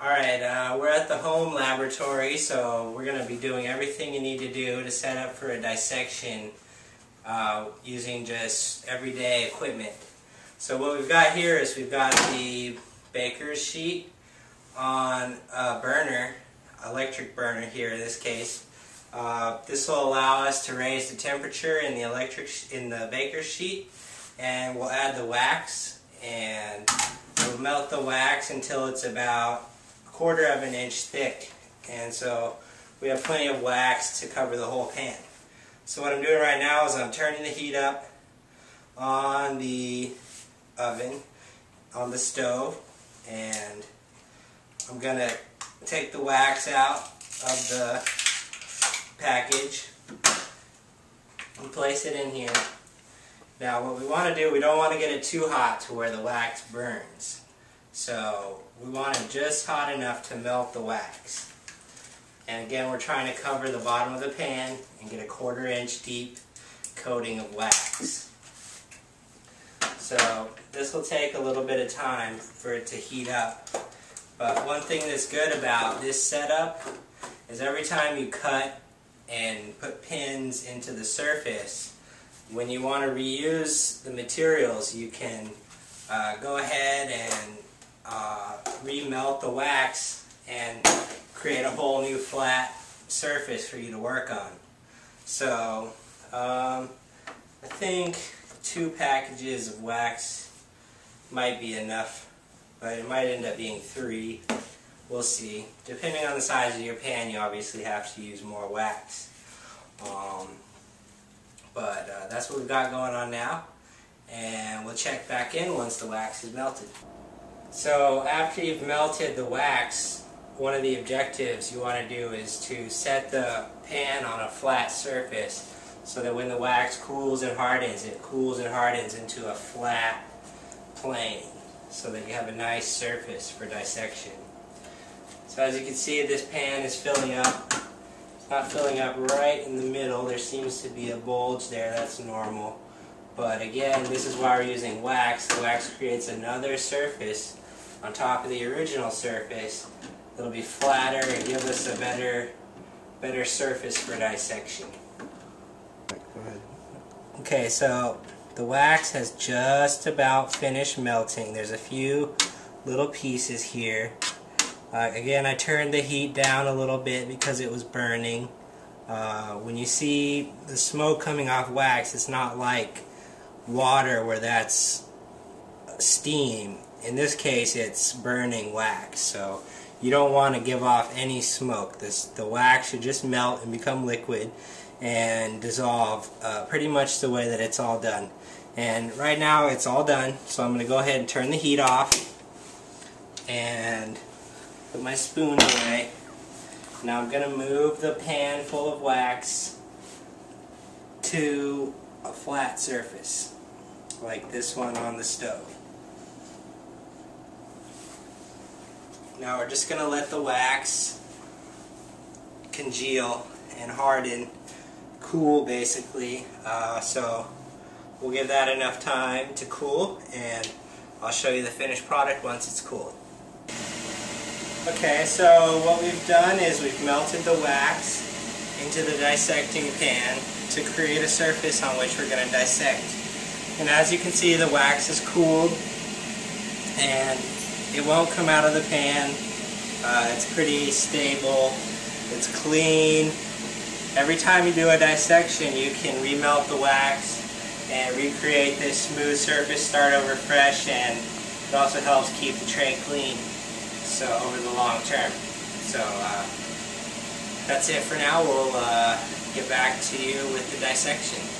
Alright, uh, we're at the home laboratory, so we're going to be doing everything you need to do to set up for a dissection uh, using just everyday equipment. So what we've got here is we've got the baker's sheet on a burner, electric burner here in this case. Uh, this will allow us to raise the temperature in the electric in the baker's sheet and we'll add the wax and we'll melt the wax until it's about quarter of an inch thick and so we have plenty of wax to cover the whole pan. So what I'm doing right now is I'm turning the heat up on the oven, on the stove, and I'm going to take the wax out of the package and place it in here. Now what we want to do, we don't want to get it too hot to where the wax burns. So we want it just hot enough to melt the wax. And again, we're trying to cover the bottom of the pan and get a quarter inch deep coating of wax. So this will take a little bit of time for it to heat up. But one thing that's good about this setup is every time you cut and put pins into the surface, when you want to reuse the materials, you can uh, go ahead and uh, remelt the wax and create a whole new flat surface for you to work on. So, um, I think two packages of wax might be enough, but it might end up being three. We'll see. Depending on the size of your pan, you obviously have to use more wax. Um, but uh, that's what we've got going on now. And we'll check back in once the wax is melted. So after you've melted the wax, one of the objectives you want to do is to set the pan on a flat surface so that when the wax cools and hardens, it cools and hardens into a flat plane so that you have a nice surface for dissection. So as you can see, this pan is filling up. It's not filling up right in the middle. There seems to be a bulge there. That's normal. But again, this is why we're using wax. The wax creates another surface on top of the original surface It'll be flatter and give us a better, better surface for dissection. Okay, so the wax has just about finished melting. There's a few little pieces here. Uh, again, I turned the heat down a little bit because it was burning. Uh, when you see the smoke coming off wax, it's not like water where that's steam. In this case, it's burning wax. So you don't want to give off any smoke. This, the wax should just melt and become liquid and dissolve uh, pretty much the way that it's all done. And right now it's all done, so I'm going to go ahead and turn the heat off and put my spoon away. Now I'm going to move the pan full of wax to a flat surface, like this one on the stove. Now we're just going to let the wax congeal and harden, cool basically. Uh, so we'll give that enough time to cool and I'll show you the finished product once it's cooled. Okay, so what we've done is we've melted the wax into the dissecting pan to create a surface on which we're going to dissect. And as you can see, the wax is cooled and it won't come out of the pan. Uh, it's pretty stable. It's clean. Every time you do a dissection, you can remelt the wax and recreate this smooth surface, start over fresh, and it also helps keep the tray clean so over the long term. So uh, that's it for now. We'll uh, get back to you with the dissection.